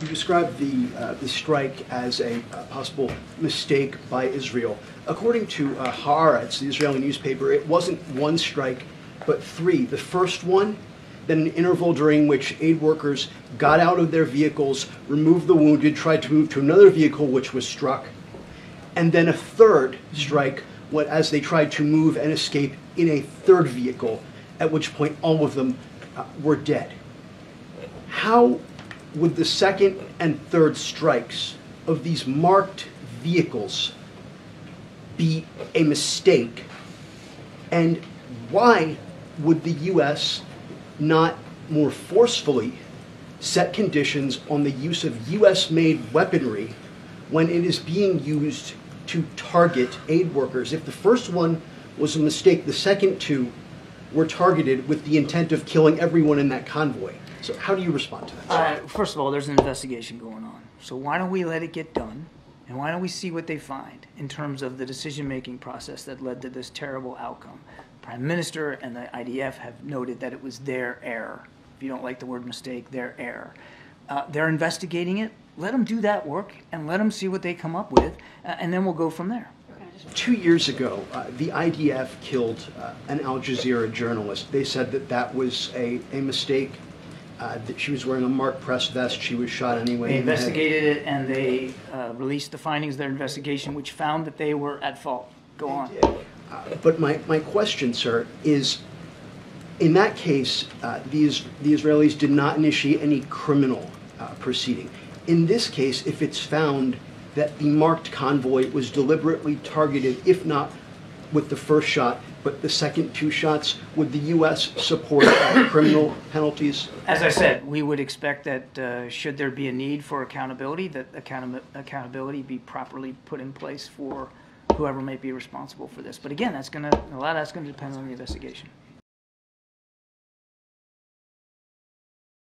You described the, uh, the strike as a possible mistake by Israel. According to uh, Haaretz, the Israeli newspaper, it wasn't one strike, but three. The first one, then an interval during which aid workers got out of their vehicles, removed the wounded, tried to move to another vehicle which was struck, and then a third strike what, as they tried to move and escape in a third vehicle, at which point all of them uh, were dead. How would the second and third strikes of these marked vehicles be a mistake? And why would the U.S. not more forcefully set conditions on the use of U.S. made weaponry when it is being used to target aid workers? If the first one was a mistake, the second two were targeted with the intent of killing everyone in that convoy. So, how do you respond to that? Uh, first of all, there's an investigation going on. So why don't we let it get done? And why don't we see what they find in terms of the decision-making process that led to this terrible outcome? Prime Minister and the IDF have noted that it was their error. If you don't like the word mistake, their error. Uh, they're investigating it. Let them do that work and let them see what they come up with, uh, and then we'll go from there. Two years ago, uh, the IDF killed uh, an Al Jazeera journalist. They said that that was a, a mistake, uh, that she was wearing a marked press vest. She was shot anyway. They in the head. investigated it and they uh, released the findings of their investigation, which found that they were at fault. Go on. Uh, But my, my question, sir, is in that case, uh, the, Is- the Israelis did not initiate any criminal uh, proceeding. In this case, if it's found that the marked convoy was deliberately targeted, if not with the first shot, but the second two shots, would the U.S. support criminal penalties? As I said, we would expect that uh, should there be a need for accountability, that account- accountability be properly put in place for whoever may be responsible for this. But again, that's going to, a lot of that's going to depend on the investigation.